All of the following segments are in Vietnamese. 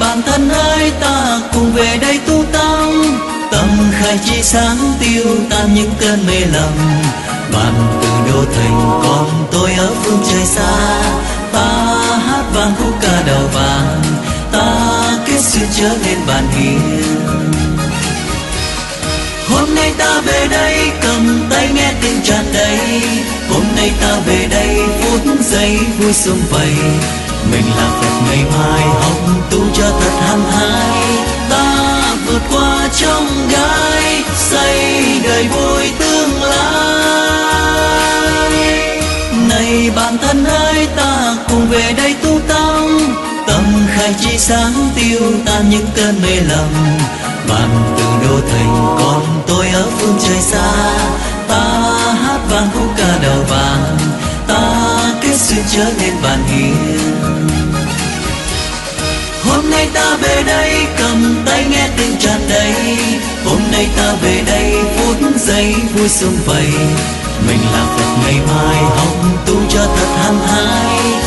bạn thân ơi, ta cùng về đây tu tâm. Tâm khai chi sáng tiêu tan những cơn mê lầm. Bạn từ đô thành con tôi ở phương trời xa. Ta hát vang khúc ca đào vàng. Ta kết duyên trở nên bạn hiền. Hôm nay ta về đây, cầm tay nghe tin tràn đầy. Hôm nay ta về đây, phút giây vui sung vầy mình là phật ngày mai học tu cho thật hăng hái. Ta vượt qua trong gai, xây đời vui tương lai. Này bạn thân ơi, ta cùng về đây tu tâm. Tâm khai chi sáng tiêu tan những cơn mê lầm. Bạn từ đô thành còn tôi ở phương trời xa. Trở nên bạn hiền. Hôm nay ta về đây, cầm tay nghe tiếng tràn đầy. Hôm nay ta về đây, phút giây vui sum vầy. Mình làm thật ngày mai, hồng tung cho thật hăng hái.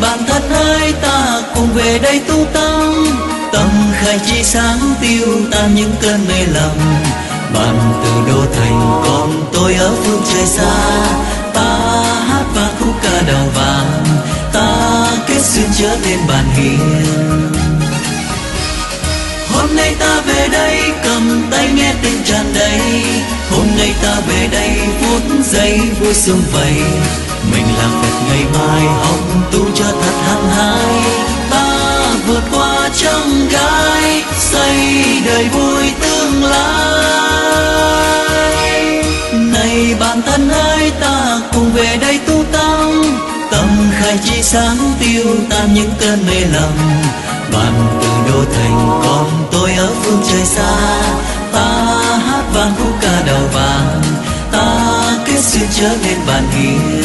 Bạn thân ơi ta cùng về đây tu tâm. Tâm khai chi sáng tiêu tan những cơn mê lầm. Bạn từ đô thành còn tôi ở phương trời xa. Ta hát vang khúc ca đầu vàng. Ta kết duyên chớ tên bàn hiền. Hôm nay ta về đây, cầm tay nghe tiếng tràn đầy. Hôm nay ta về đây, phút giây vui sương vầy mình là phật ngày mai học tu cho thật hăng hái. Ta vượt qua trong gai, xây đời vui tương lai. Này bạn thân ơi, ta cùng về đây tu tâm. Tâm khai chi sáng tiêu tan những cơn mê lầm. Bạn từ đô thành còn tôi ở phương trời xa. Ta hát vang khúc ca đầu vàng. Ta kết duyên trở nên bạn hiền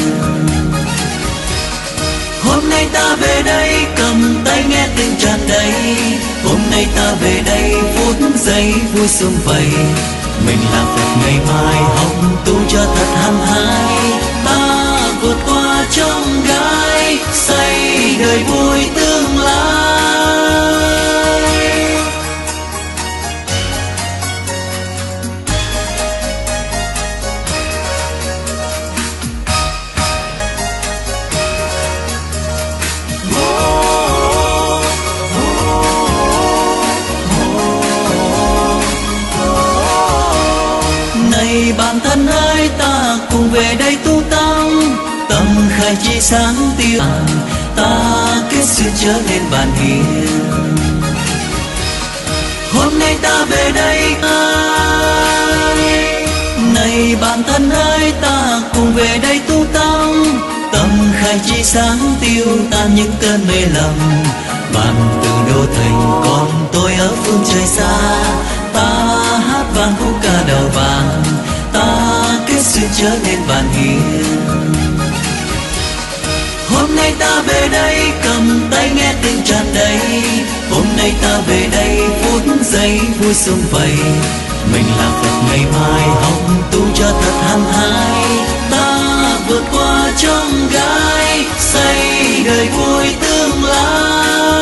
nay ta về đây, cầm tay nghe tiếng tràn đầy. Hôm nay ta về đây, phút giây vui sum vầy. Mình làm phật ngày mai, học tu cho thật hăng hái. Ta vượt qua trong gai, xây đời vui tươi khai chi sáng tiêu ta kết duyên trở nên bàn hiền. Hôm nay ta về đây ai này bạn thân ơi, ta cùng về đây tu tâm. Tâm khai chi sáng tiêu tan những cơn mê lầm. Bạn từ đô thành còn tôi ở phương trời xa. Ta hát vang khúc ca đầu vàng, ta kết duyên trở nên bàn hiền nay ta về đây, cầm tay nghe tiếng tràn đầy. Hôm nay ta về đây, phút giây vui sum vầy. Mình là phật, ngày mai học tu cho thật hăng hái. Ta vượt qua trong gai, xây đời vui tương lai.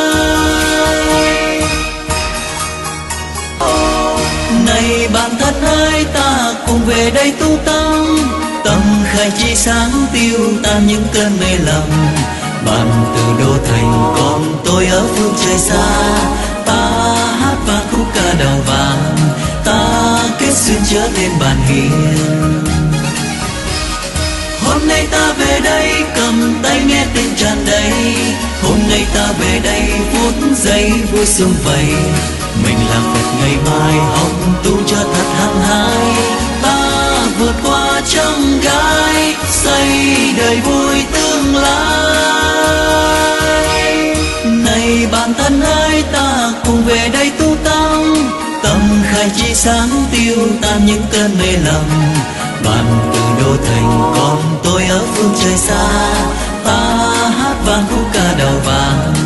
Này bạn thân ơi, ta cùng về đây tu tâm. Tâm khai chi sáng tiêu tan những cơn mê lầm bạn từ đô thành còn tôi ở phương trời xa. Ta hát vang khúc ca đào vàng, ta kết duyên trở nên bạn hiền. Hôm nay ta về đây, cầm tay nghe tiếng tràn đầy. Hôm nay ta về đây, phút giây vui sương vầy. Mình là phật ngày mai, học bạn thân ơi, ta cùng về đây tu tâm. Tâm khai chi sáng tiêu tan những cơn mê lầm. Bạn từ đô thành còn tôi ở phương trời xa. Ta hát vang khúc ca đầu vàng.